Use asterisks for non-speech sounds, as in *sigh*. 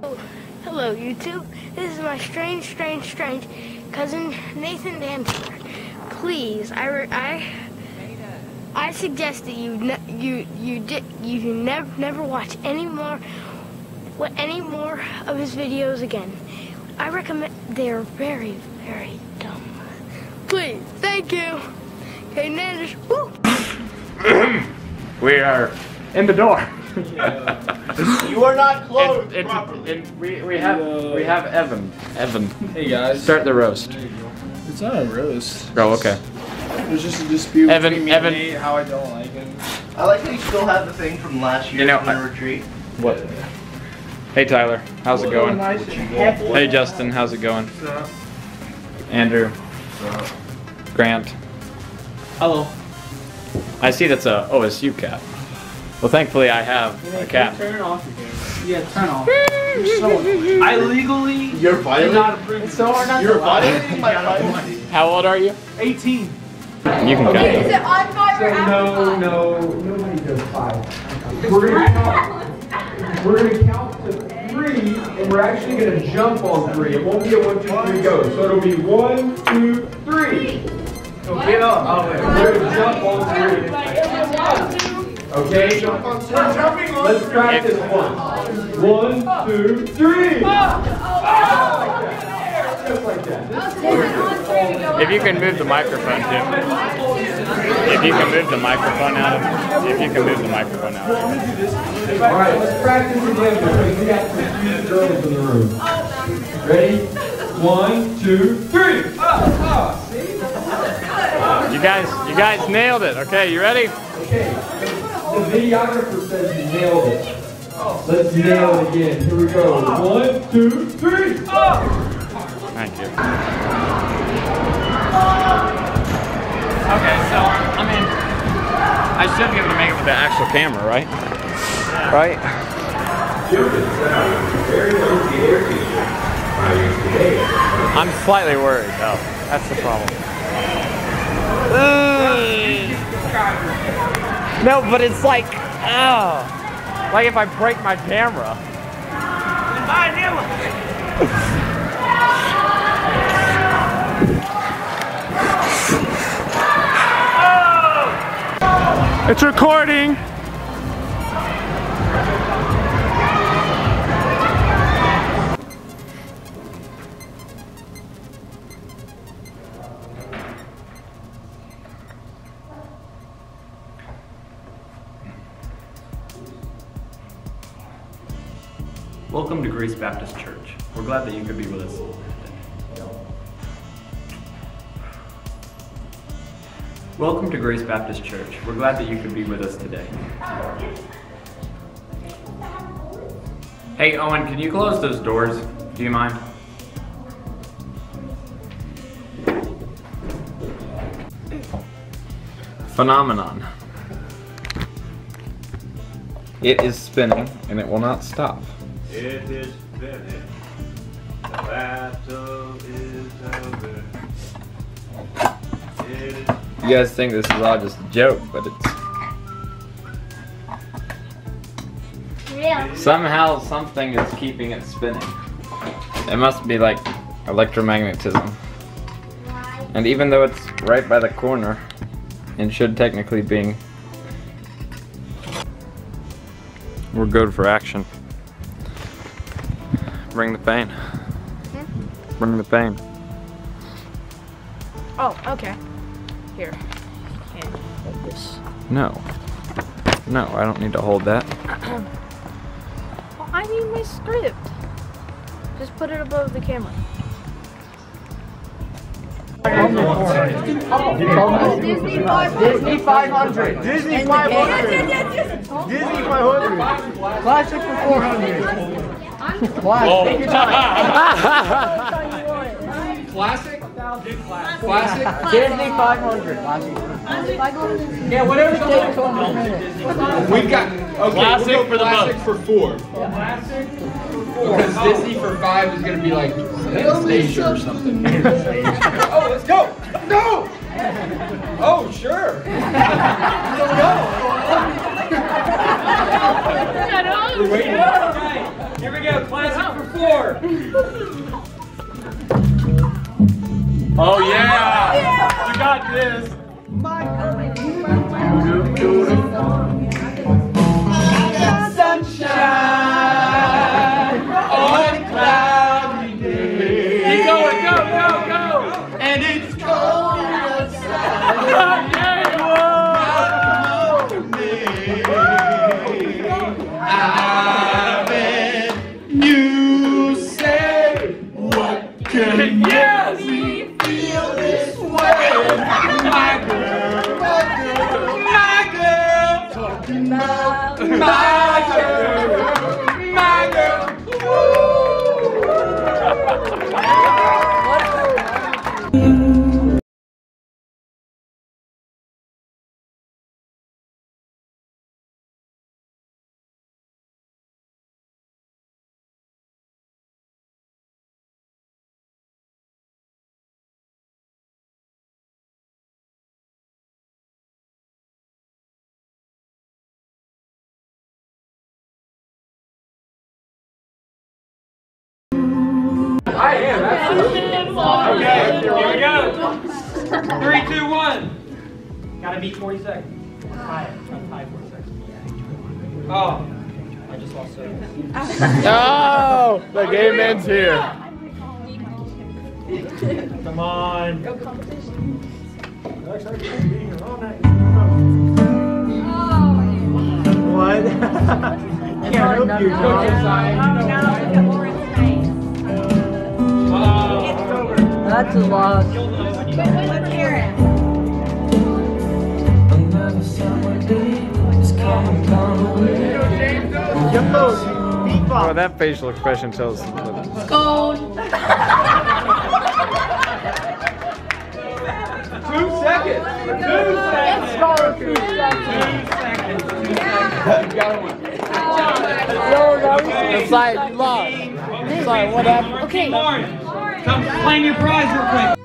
Hello, YouTube. This is my strange, strange, strange cousin Nathan Dancer. Please, I, I, I suggest that you, ne- you, you, di- you never, never watch any more, any more of his videos again. I recommend. They are very, very dumb. Please, thank you. Okay, Nanders. *coughs* We are in the door. *laughs* You are not clothed And- and- properly. and we, we have we have Evan. Evan, Hey guys. start the roast. It's not a roast. Oh, okay. There's just a dispute Evan- between me Evan- and Nate, how I don't like him. I like that you still have the thing from last year You know, winter I- retreat. What? Hey Tyler, how's it going? Nice Hey Justin, how's it going? Andrew. Grant. Hello. I see that's a OSU cap. Well, thankfully I have a cap. Turn off your camera. Yeah, turn off. so, I legally You're do violating. not approve. It's so hard not You're to lie. violating my privacy. How old are you? 18. You can count. Is it on five or after No, five? no, nobody does five. We're gonna count, we're gonna count to three, and we're actually gonna jump on three. It won't be a one, two, three, go. So it'll be one, two, three. So get up. We're gonna jump on three. Okay? Let's practice one. One, two, three. Just like that. If you can move the microphone too. If you can move the microphone out of. If you can move the microphone out. All right, let's practice again because we got confused girls in the room. Ready? One, two, three. You guys, you guys nailed it. Okay, you ready? Okay. The videographer says you nailed it. Let's nail it again. Here we go. One, two, three. Thank you. Okay, so I mean, I should be able to make it with the actual camera, right? Right? I'm slightly worried though. That's the problem. No, but it's like, oh, like if I break my camera. It's recording. Welcome to Grace Baptist Church. We're glad that you could be with us. Welcome to Grace Baptist Church. We're glad that you could be with us today. Hey, Owen, can you close those doors? Do you mind? Phenomenon. It is spinning and it will not stop. It is finished. The battle is over. It is You guys think this is all just a joke, but it's Real. somehow something is keeping it spinning. It must be like electromagnetism. And even though it's right by the corner, it should technically be. We're good for action. Bring the pain. Bring the pain. Oh, okay. Here. Here. Hold this. No. No, I don't need to hold that. Well, I need my script. Just put it above the camera. Disney 500. Disney 500. Disney 500. Disney 500. Classic for 400. *laughs* *laughs* Classic. Classic? Classic? Disney 500. Yeah, whatever. We've got, okay, Classic we'll for go the classic for four. Because Disney for five is gonna be like Anastasia or something. *laughs* oh, let's go! Go! Oh, sure. Let's go. We're waiting. Oh yeah! About Three, two, one. Gotta beat 40 seconds. Tie it. Try to tie 40 seconds. Oh. I just lost service. *laughs* No, the game ends here. Come on. What? Can't help you, oh. That's a loss. Oh, that facial expression tells. Two seconds. Two seconds. Two seconds. Two seconds. You got one. It's like, you lost. It's like, what happened? Okay. Come claim your prize real quick.